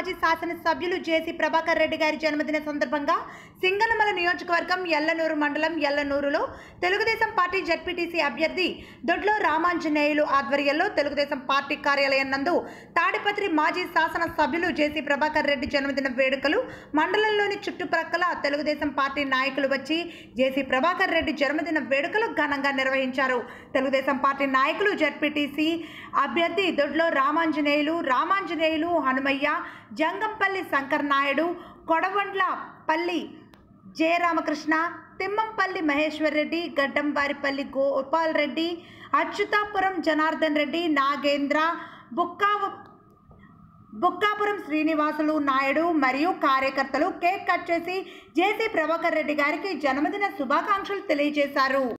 మాజీ శాసనసభ్యులు జేసీ ప్రభాకర్ రెడ్డి గారి జన్మదిన సందర్భంగా సింగనమల నియోజకవర్గం ఎల్లనూరు మండలం ఎల్లనూరులో తెలుగుదేశం పార్టీ జడ్పీటీసీ అభ్యర్థి దొడ్లో రామాంజనేయులు ఆధ్వర్యంలో తెలుగుదేశం పార్టీ కార్యాలయం నందు తాడిపత్రి మాజీ శాసనసభ్యులు జేసీ ప్రభాకర్ రెడ్డి జన్మదిన వేడుకలు మండలంలోని చుట్టుప్రక్కల తెలుగుదేశం పార్టీ నాయకులు వచ్చి జేసీ ప్రభాకర్ రెడ్డి జన్మదిన వేడుకలు ఘనంగా నిర్వహించారు. తెలుగుదేశం పార్టీ నాయకులు జడ్పీటీసీ అభ్యర్థి దొడ్లో రామాంజనేయులు రామాంజనేయులు హనుమయ్య జంగంపల్లి శంకర్నాయుడు కొడవండ్ల కొడవండ్లపల్లి జయరామకృష్ణ తిమ్మంపల్లి మహేశ్వర్ రెడ్డి గడ్డంవారిపల్లి గోపాల్ రెడ్డి అచ్యుతాపురం జనార్దన్ రెడ్డి నాగేంద్ర బుక్కావ బుక్కాపురం శ్రీనివాసులు నాయుడు మరియు కార్యకర్తలు కేక్ కట్ చేసి జేసీ ప్రభాకర్ రెడ్డి గారికి జన్మదిన శుభాకాంక్షలు తెలియజేశారు.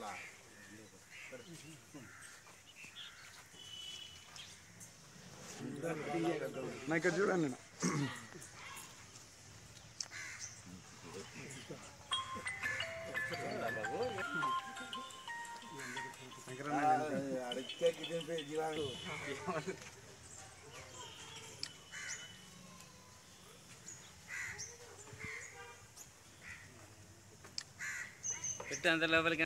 అట్లా నా ఇక్కడ చూడండి నేను పెట్టు అంత లోపలికి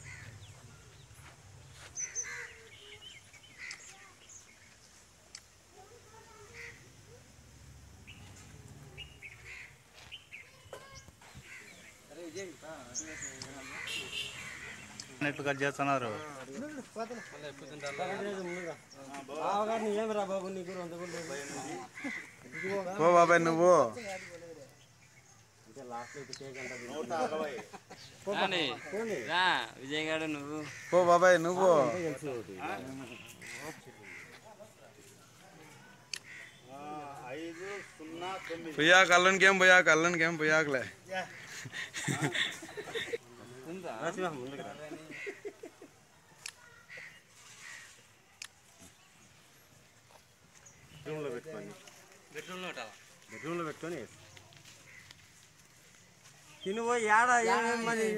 నెట్ కట్ చేస్తున్నారు ఓ బాబాయ్ నువ్వు రాని. రా విజయ్ గారు నువ్వు ఓ బాబాయ్ నువ్వు పోయాక అల్లనికేం పోయాక అల్లనికేం పోయాకలే బెడ్రూమ్లో పెట్టుకొని తిను పోయి ఏడ ఏమేమి మరి